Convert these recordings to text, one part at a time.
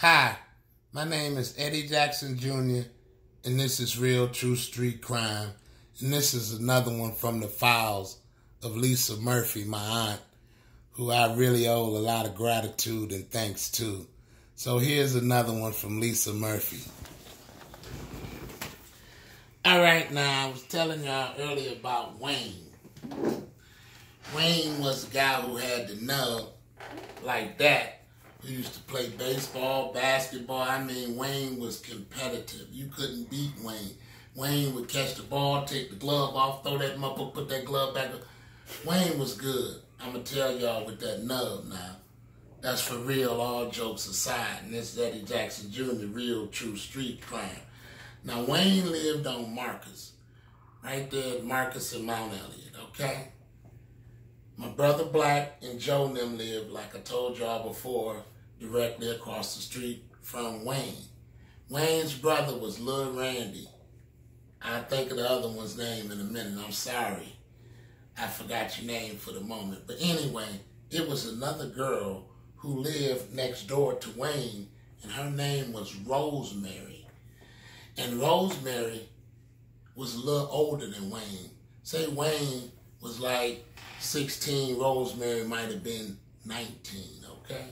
Hi, my name is Eddie Jackson Jr., and this is Real True Street Crime. And this is another one from the files of Lisa Murphy, my aunt, who I really owe a lot of gratitude and thanks to. So here's another one from Lisa Murphy. All right, now I was telling y'all earlier about Wayne. Wayne was the guy who had the nub like that we used to play baseball, basketball. I mean, Wayne was competitive. You couldn't beat Wayne. Wayne would catch the ball, take the glove off, throw that up, put that glove back. Wayne was good. I'm gonna tell y'all with that nub now. That's for real, all jokes aside. And this is Eddie Jackson Jr., real true street crime. Now, Wayne lived on Marcus, right there at Marcus and Mount Elliott, okay? My brother Black and Joe and them lived, like I told y'all before, directly across the street from Wayne. Wayne's brother was Lil Randy. I'll think of the other one's name in a minute. I'm sorry. I forgot your name for the moment. But anyway, it was another girl who lived next door to Wayne, and her name was Rosemary. And Rosemary was a little older than Wayne. Say Wayne was like 16, Rosemary might have been 19, okay?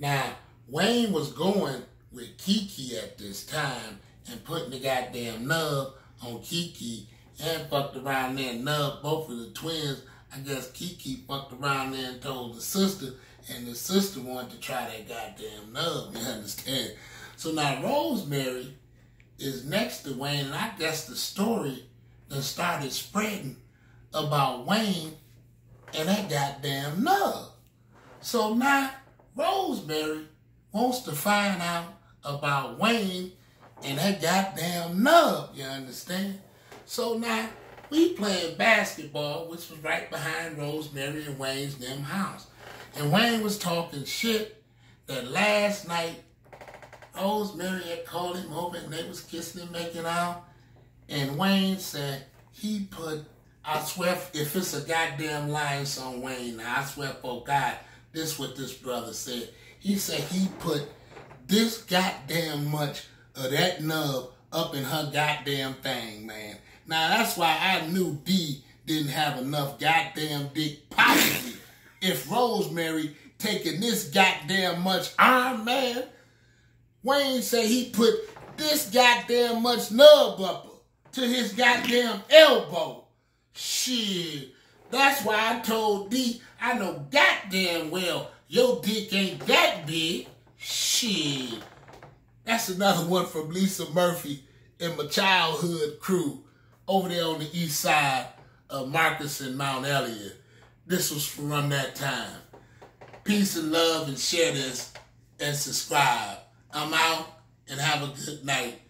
Now, Wayne was going with Kiki at this time and putting the goddamn nub on Kiki and fucked around there and nubbed both of the twins. I guess Kiki fucked around there and told the sister, and the sister wanted to try that goddamn nub, you understand? So now Rosemary is next to Wayne, and I guess the story that started spreading about Wayne and that goddamn nub. So now Rosemary wants to find out about Wayne and that goddamn nub, you understand? So now we playing basketball, which was right behind Rosemary and Wayne's them house. And Wayne was talking shit that last night Rosemary had called him over and they was kissing and making out. And Wayne said he put I swear, if it's a goddamn lying song, Wayne, I swear for God, this what this brother said. He said he put this goddamn much of that nub up in her goddamn thing, man. Now that's why I knew D didn't have enough goddamn dick possibly. if Rosemary taking this goddamn much arm, man, Wayne said he put this goddamn much nub up to his goddamn elbow. Shit. That's why I told D, I know goddamn well your dick ain't that big. Shit. That's another one from Lisa Murphy and my childhood crew over there on the east side of Marcus and Mount Elliott. This was from that time. Peace and love and share this and subscribe. I'm out and have a good night.